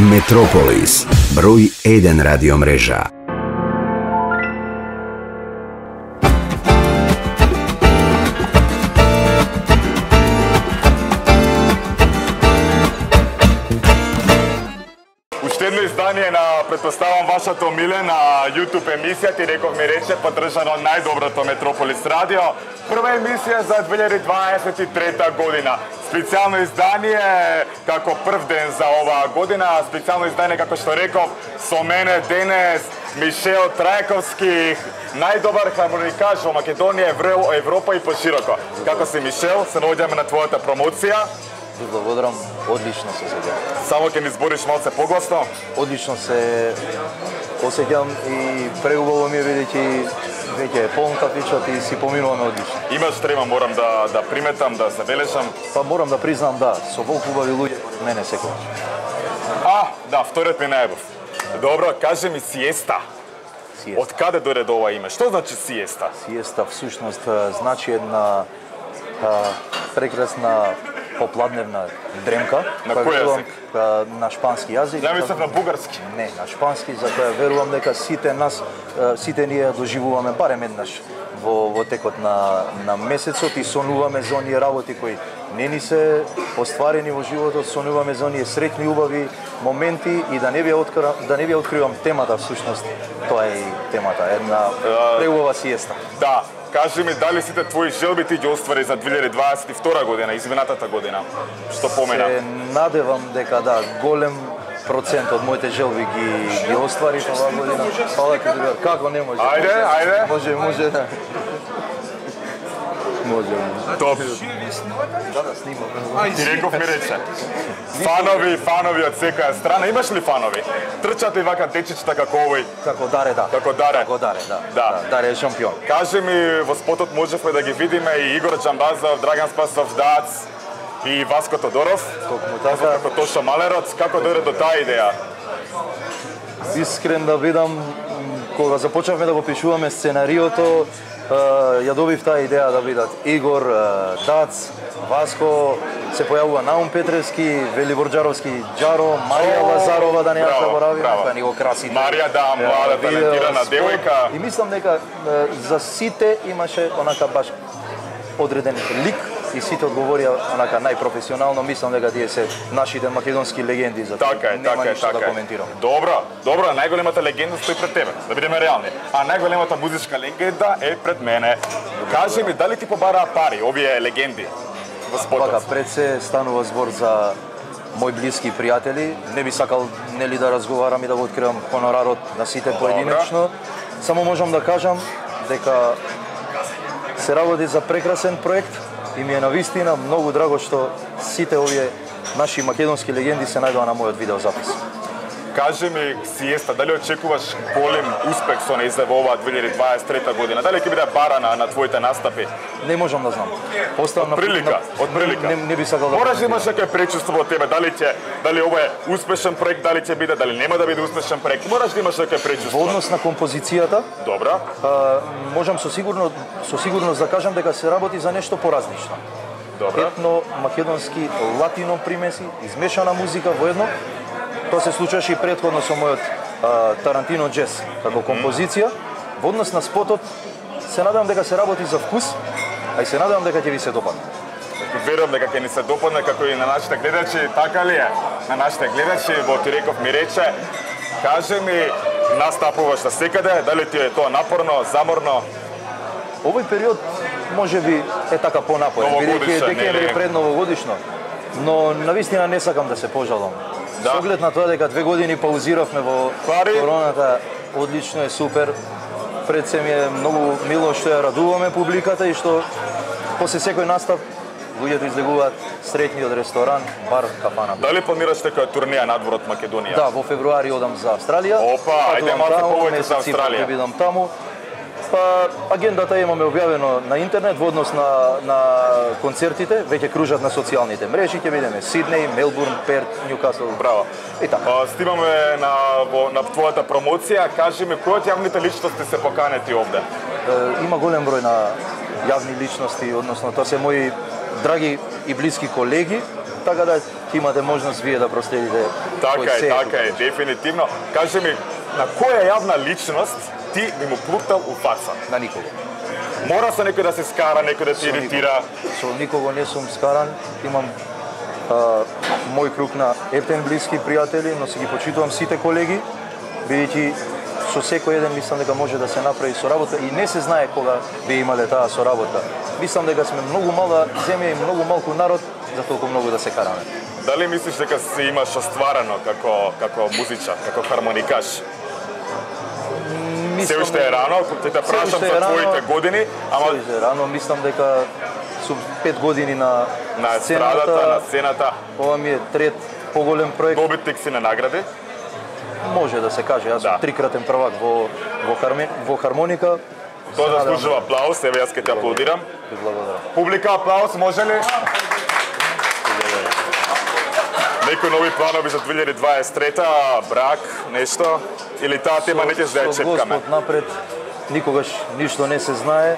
Metropolis, broj 1 radiomreža. Uštedili zdanje na, pretpostavljam, vaša to miljena YouTube emisija, ti rekao mi reče, podržano najdobro to Metropolis radio. Prva emisija za 2023. godina. Специјално издание како прв ден за оваа година, специјално издание како што реков со мене денес Мишел Трајковски, најдобар хармоникаш во Македонија, Европа и пошироко. Како си Мишел? Се наоѓаме на твојата промоција. Благодарам, одлично се сега. Само ќе ми збориш малце погласно? Одлично се осеќам и преубаво ми е бидејќи веќе е полн кафичот и си поминуваме одлично. Имаш трема, морам да, да приметам, да забележам. Па морам да признам да, со волку убави луѓе мене секогаш. А, да, вториот ми најбов. Добро, кажи ми сиеста. Сиеста. Од каде дојде до ова име? Што значи сиеста? Сиеста всушност значи една а, прекрасна попладневна дремка. На која кој верувам, јазик? а, На шпански јазик. Ја мислев на бугарски. Не, на шпански, за која верувам дека сите нас, сите ние доживуваме барем еднаш во, во текот на, на месецот и сонуваме за оние работи кои не ни се остварени во животот, сонуваме за оние среќни убави моменти и да не ви открива, да не ви откривам темата всушност, тоа е и темата, една преубава сиеста. Да, кажи ми дали сите твои желби ти ги оствари за 2022 година, изминатата година? Што помена? Се надевам дека да, голем процент од моите желби ги ги оствари оваа година. Фала ти. Како не може? Ајде, може. ајде. Може, може да. Може. Топ. Да, да снимам. Ти реков ми рече. Фанови, фанови од секоја страна. Имаш ли фанови? Трчат и вака дечичта како овој. Како даре, да. Како Даре. Како даре, да. Да. Даре е шампион. Кажи ми, во спотот можевме да ги видиме и Игор Джамбазов, Драган Спасов Дац и Васко Тодоров. Токму така. Како Тоша Малерот, како дојде до таа идеја? Искрен да видам, кога започнавме да го пишуваме сценариото, ја добив таа идеја да бидат Игор, Дац, Васко, се појавува Наум Петревски, Вели Борџаровски, Джаро, Марија Лазарова, да не ја браво. која ни го краси. Марија, да, млада, талентирана девојка. И мислам дека за сите имаше онака баш одреден лик и сите одговорија онака најпрофесионално, мислам дека тие се нашите македонски легенди за Така е, нема така е, ништо така да коментирам. Добро, добро, најголемата легенда стои пред тебе, да бидеме реални. А најголемата музичка легенда е пред мене. Кажи ми, дали ти побараа пари овие легенди во спотот? Вака, пред се станува збор за мои блиски пријатели. Не би сакал нели да разговарам и да го откривам хонорарот на сите поединечно. Само можам да кажам дека се работи за прекрасен проект и ми е навистина многу драго што сите овие наши македонски легенди се најдоа на мојот видеозапис. Кажи ми, Сиеста, дали очекуваш голем успех со нејзе во оваа 2023 година? Дали ќе биде бара на, на твоите настапи? Не можам да знам. Оставам Од прилика, од прилика. Не, не би сакал да Мораш да имаш некој пречувство во тебе, дали ќе дали ова е успешен проект, дали ќе биде, дали нема да биде успешен проект. Мораш да имаш некој Во пречувство. однос на композицијата, Добра. а, можам со сигурно со сигурност да кажам дека се работи за нешто поразлично. Добра. етно, македонски, латино примеси, измешана музика во едно. Тоа се случуваше и предходно со мојот а, Тарантино джез како композиција. Во однос на спотот, се надевам дека се работи за вкус, а и се надевам дека ќе ви се допадне. Верувам дека ќе ни се допадне како и на нашите гледачи, така ли е? На нашите гледачи, во ти реков ми рече, каже ми, настапуваш на секаде, дали ти е тоа напорно, заморно? Овој период може би е така понапорен, бидејќи декември пред новогодишно. Но навистина не сакам да се пожалам. Да. Со оглед на тоа дека две години паузиравме во Пари? короната, одлично е супер. Пред се ми е многу мило што ја радуваме публиката и што после секој настап луѓето излегуваат среќни од ресторан, бар, кафана. Дали планираш некоја турнеја надвор од Македонија? Да, во февруари одам за Австралија. Опа, ајде таму, повеќе за Австралија. Ќе бидам таму. Па агендата имаме објавено на интернет во однос на на концертите, веќе кружат на социјалните мрежи, ќе бидеме Сиднеј, Мелбурн, Перт, Њукасл. Браво. И така. А, Стимаме на, во, на твојата промоција. Кажи ми, кои од јавните личности се поканети овде? Има голем број на јавни личности, односно тоа се мои драги и блиски колеги, така да ќе имате можност вие да проследите Така е, така е, дефинитивно. Кажи ми, на која јавна личност ти би му плутал у фаца? на никого. Мора со некој да се скара, некој да ти Со никого. иритира. Со никого не сум скаран, имам а, мој круг на ептен блиски пријатели, но си ги почитувам сите колеги, бидејќи со секој еден мислам дека може да се направи соработа и не се знае кога би имале таа соработа. Мислам дека сме многу мала земја и многу малку народ за толку многу да се караме. Дали мислиш дека си имаш остварено како како музичар, како хармоникаш? Се Мислам уште е рано, ќе те Се прашам за твоите години, ама Се уште е рано мислам дека сум пет години на на естрадата, на сцената, Ова ми е трет поголем проект. добитник си на награди. Може да се каже, јас сум Да. трикратен првак во во, харме, во хармоника. Тоа Се заслужува аплауз, еве јас ќе те аплодирам. Благодарам. Публика аплауз, може ли? Некои нови планови за 2023 брак, нешто? Или таа тема не ќе да ја Со чепкаме? Господ напред, никогаш ништо не се знае.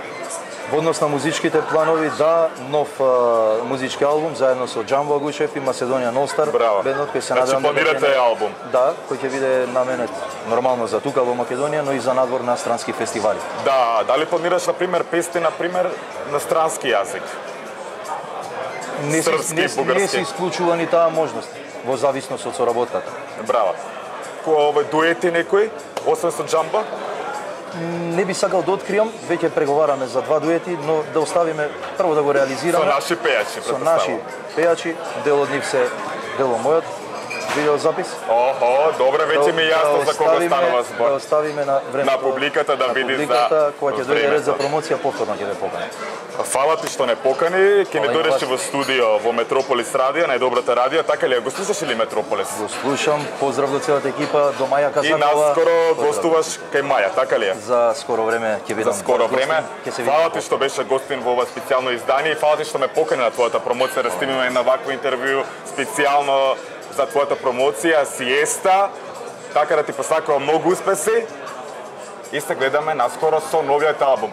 Во однос на музичките планови, да, нов а, музички албум заедно со Джамбо Агушев и Macedonian Nostar, Браво. бендот кој се Значи, надевам дека планирате ќе- албум? Да, кој ќе биде наменет нормално за тука во Македонија, но и за надвор на странски фестивали. Да, дали планираш на пример песни на пример на странски јазик? Не се, Српски, не, не бугарски. се исклучува ни таа можност во зависност од соработката. Браво. Ко овој дуети некој, освен со Джамба? Не би сакал да откриам, веќе преговараме за два дуети, но да оставиме прво да го Со реализираме наши пејачи, со наши пејачи, дел од нив се дело мојот видеозапис. Охо, добре, веќе ми е јасно за кога оставиме- станува Да збор. оставиме на времето На публиката да на види за кога ќе дојде ред за промоција, повторно ќе ве поканам. Фала ти што не покани, ќе не и дојдеш и во студио во Метрополис радио, најдобрата радио, така ли? е? Го слушаш ли Метрополис? Го слушам, поздрав до целата екипа, до Маја И Касакова. наскоро гостуваш кај Маја, така ли е? За скоро време ќе бидам За скоро време. Фала ти што беше гостин во ова специјално издание и фала ти што ме покани на твојата промоција да снимиме една вакво интервју специјално за твојата промоција Сиеста. Така да ти посакувам многу успеси и се гледаме наскоро со новиот албум.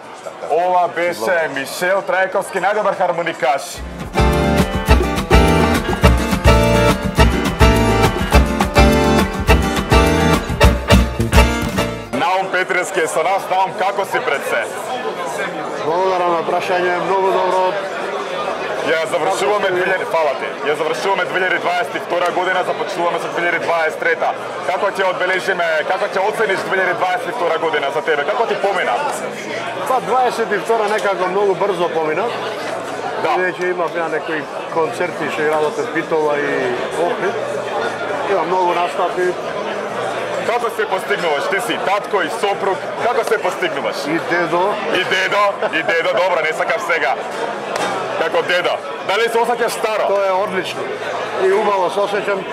Ова беше Мишел Трајковски, најдобар хармоникаш. Наум Петрески е со нас, Наум како си пред се? Благодарам на прашање, многу добро. Ја завршуваме 2000, фала. Ја завршуваме 2022 година, започнуваме со 2023. Како ќе одбележиме, како ќе оцениш 2022 година за тебе? Како ти помина? Па 22 некако многу брзо помина. Да. Бидејќи имав ја некои концерти што работев Битола и Охрид. Има многу настапи Како се постигнуваш? Ти си татко и сопруг. Како се постигнуваш? и дедо. И дедо, и дедо, добро, не сакаш сега. Како дедо. Дали се осеќаш старо? Тоа е одлично. И убаво се осеќам.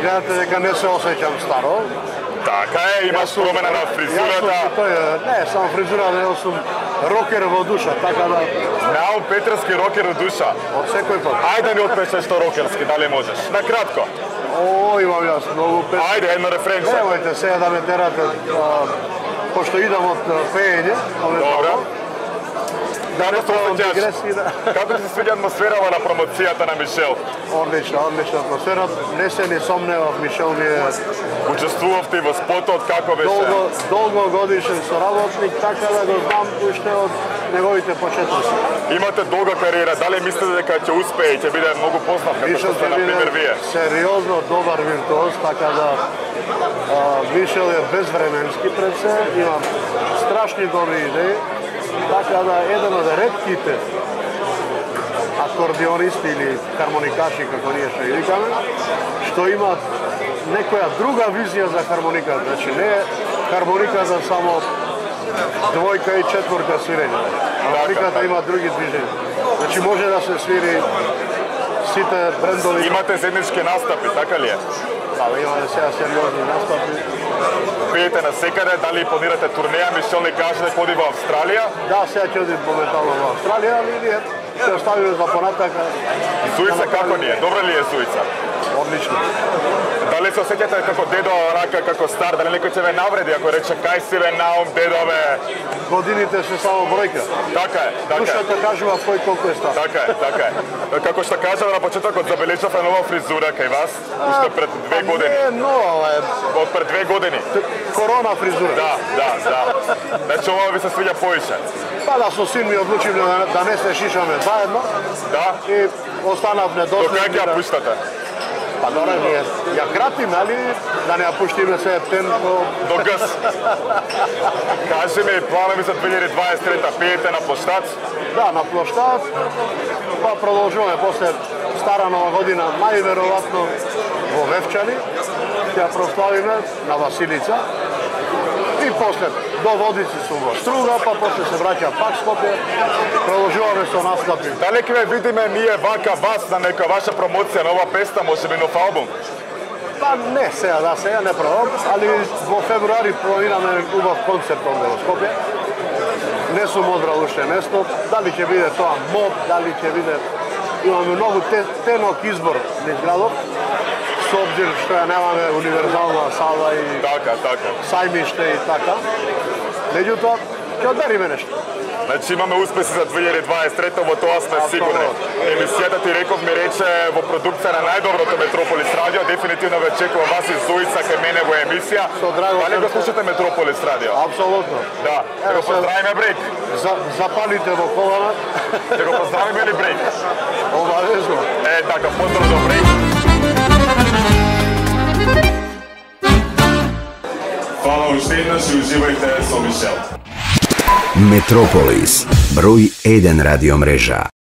Гледате дека не се осеќам старо. Така е, имаш промена на Јас фризурата. тој не, само фризура, него сум рокер во душа, така да Наум Петровски рокер од душа. од секој пат. Ајде да ни отпешеш што рокерски, дали можеш? На кратко. О, имам јас многу песни. Ајде, едно рефренче. Немојте сега да ме терате, пошто идам од пеење. Добро. Да не Како се правам осеќаш? дигресии, да. Како ти се свиѓа атмосферава на промоцијата на Мишел? Одлична, одлична атмосфера. Не се ни сомневав, Мишел ми е Учествувавте и во спотот, како беше? долго, долго годишен соработник, така да го знам уште од неговите почетоци. Имате долга кариера, дали мислите дека ќе успее и ќе биде многу познат како што сте ќе на пример вие? сериозно добар виртуоз, така да а, Мишел е безвременски пред се, има страшни добри идеи, така да еден од ретките акордеонисти или хармоникаши, како ние што викаме, што имаат некоја друга визија за хармониката. Значи не е хармониката само двојка и четворка свирење. Хармониката има други движења. Значи може да се свири сите брендови. Имате заеднички настапи, така ли е? Абе, имаме сега сериозни настапи. Пиете на секаде, дали планирате турнеја, Мишел ни каже дека оди во Австралија. Да, сега ќе одим моментално во Австралија, али ние ќе оставиме за понатака. Зуица како ни е? Добра ли е Зуица? Одлично. Дали се осеќате како дедо, онака како стар, дали некој ќе ве навреди ако рече кај си ве наум дедове? Годините се само бројка. Така е, така е. Душата кажува кој колку е стар. Така е, така е. Како што кажа на почетокот забележавме нова фризура кај вас, уште пред две Па години. Не, но, е Од пред две години. корона фризура. Да, да, да. Значи ова ви се свиѓа поише. Па да со син ми одлучивме да, да не се шишаме заедно Да? и останав До кај недоследни. ќе ја да- пуштате? Па добре, ние ја кратиме, али да не ја пуштиме се ептен до До гъс. Кажи ми, планови за 2023 пиете на площад? Да, на площад, па продолжуваме после Стара Нова година, најверојатно во Вевчани, ќе ја прославиме на Василица. И после до Водици сум во Струга, па после се враќа пак Скопје. Продолжуваме со настапи. Дали ќе ве видиме ние вака вас на нека ваша промоција, нова песна, може би нов албум? Па не сега, да сега не пробам, али во февруари планираме убав концерт овде во Скопје. Не сум одбрал уште место, дали ќе биде тоа МОБ, дали ќе биде... Имаме многу те, тенок избор низ градот, со обзир што ја немаме универзална сала и Така, така. сајмиште и така. Меѓутоа, ќе одбериме нешто. Значи имаме успеси за 2023, во тоа сме сигурни. Емисијата ти реков ми рече во продукција на најдоброто Метрополис радио, дефинитивно ве чекува вас и Зоица кај мене во емисија. Со драго Дали го слушате Метрополис радио? Апсолутно. Да. Ќе Ево го поздравиме брейк. За, запалите во колана, Ќе го поздравиме или брейк? обавезно. Е, така, поздрав до брейк. Hvala vam što nas i uživajte sa Michel. Metropolis, broj 1 radiomreža.